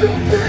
to be.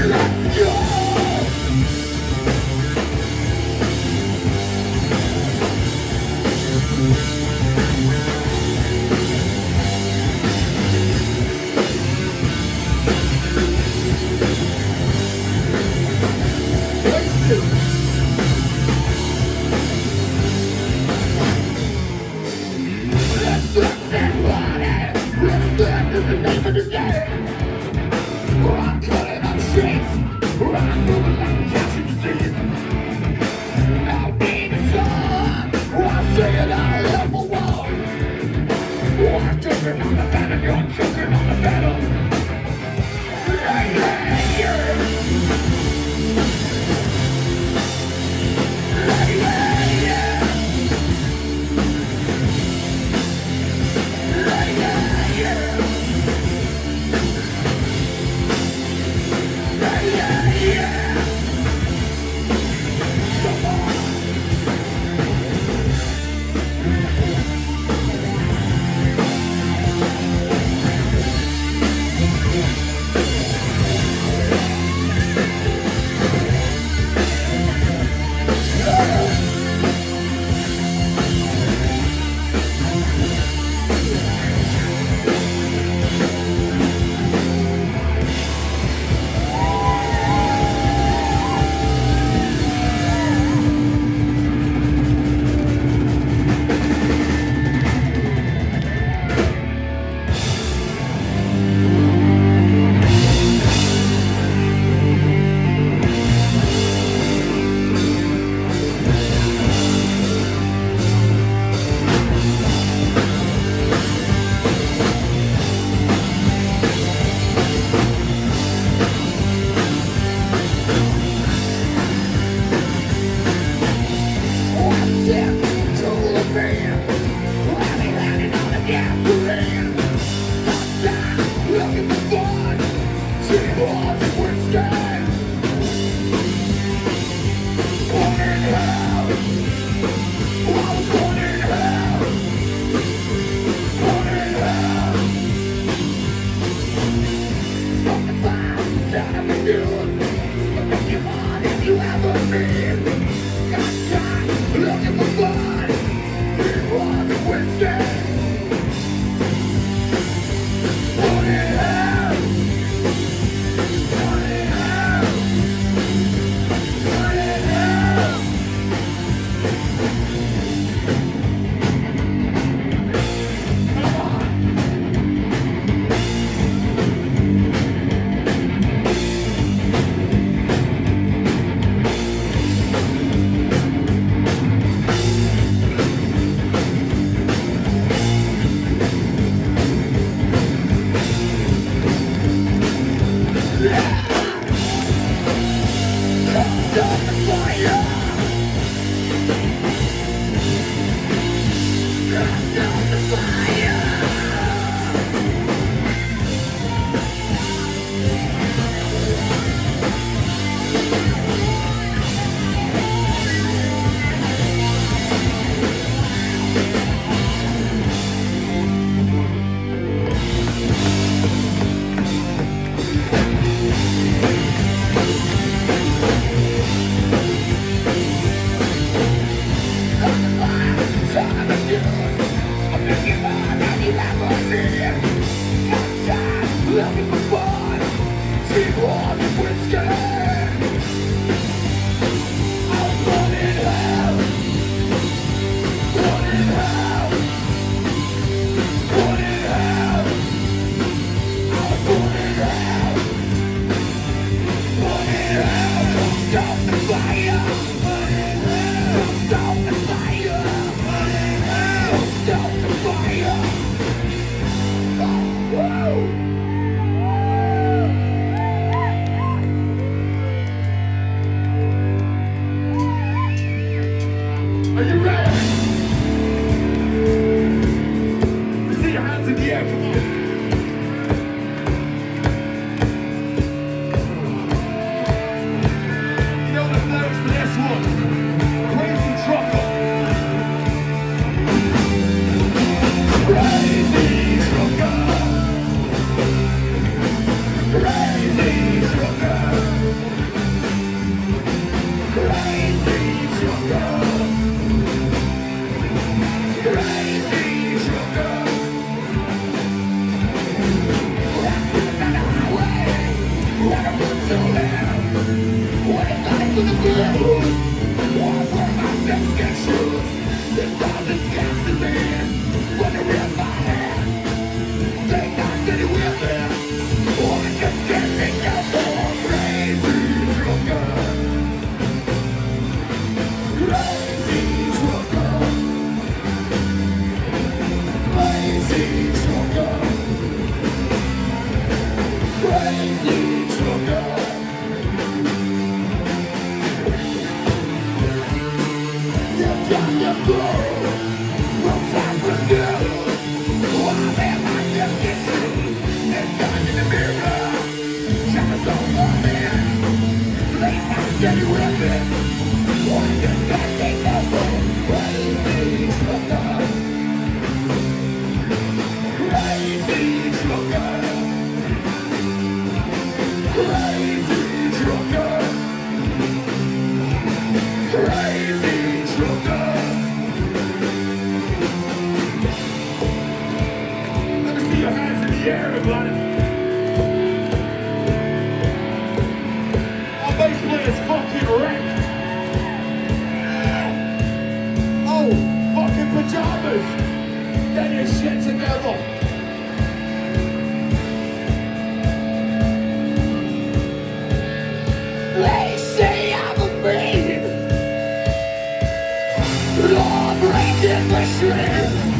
そう。retirement, then it's get together. They say I'm a being. Law breaking machine.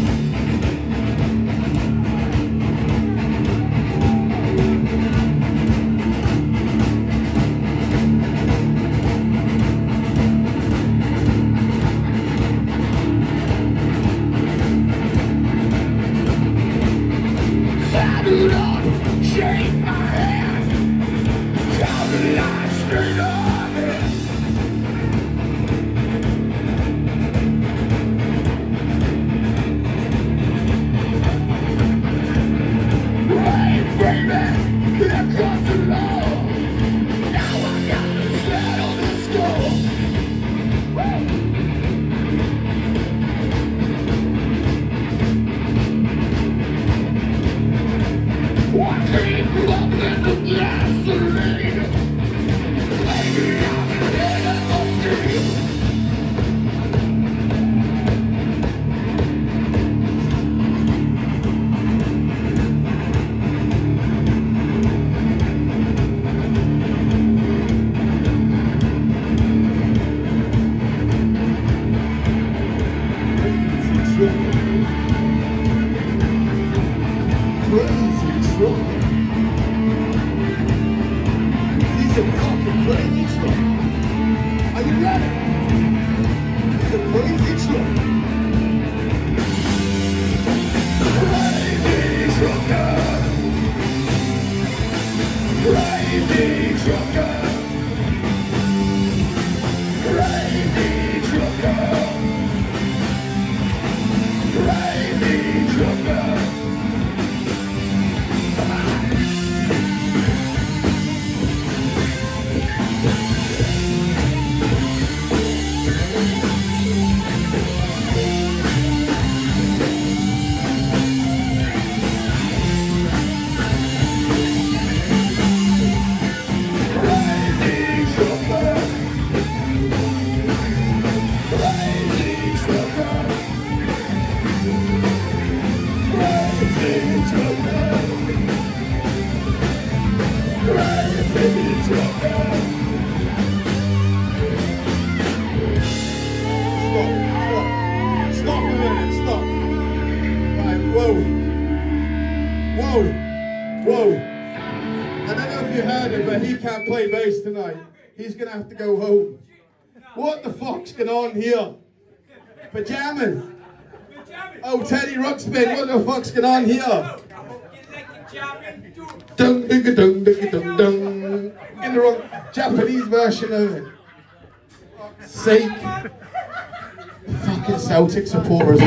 Have to go home. What the fuck's going on here? Pajamas. Oh, Teddy Ruxpin, what the fuck's going on here? Dung, dung, dung, dung, dung, dung. In the wrong Japanese version of it. Sake. Fucking Celtic supporter as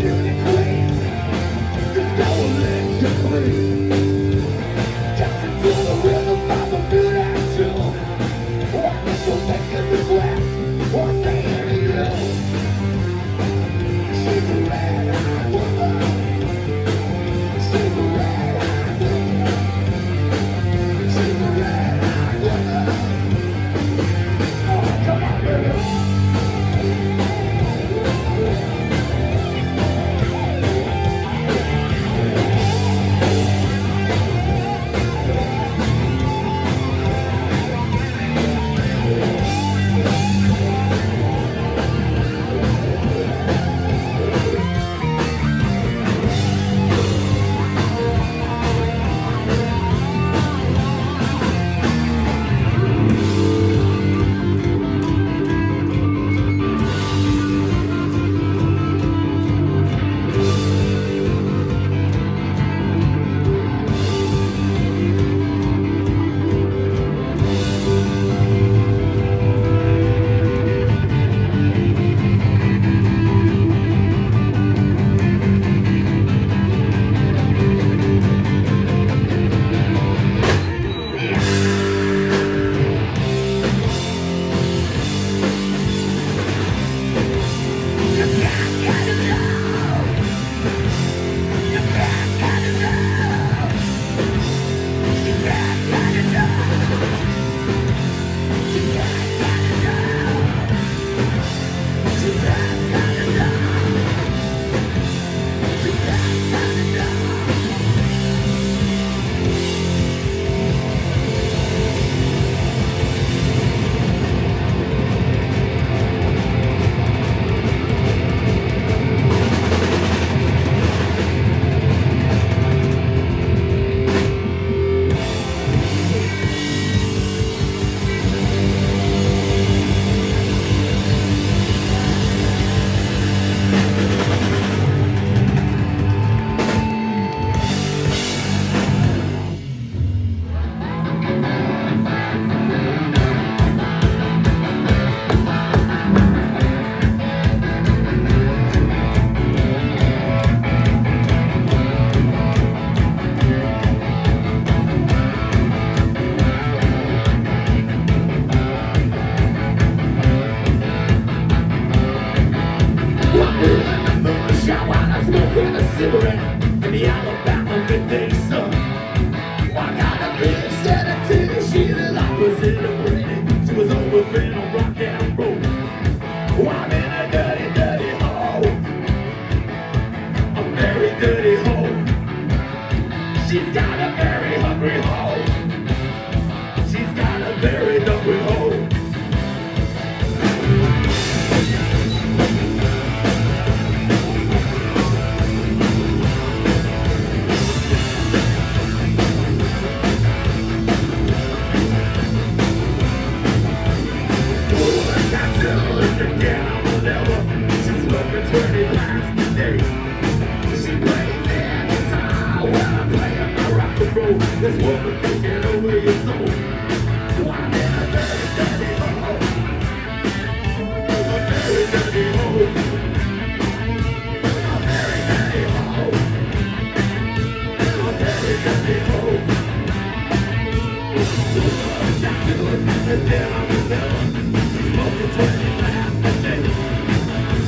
do it.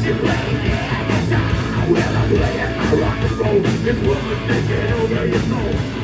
Well, I'm playing rock and roll. This world's taking over your soul.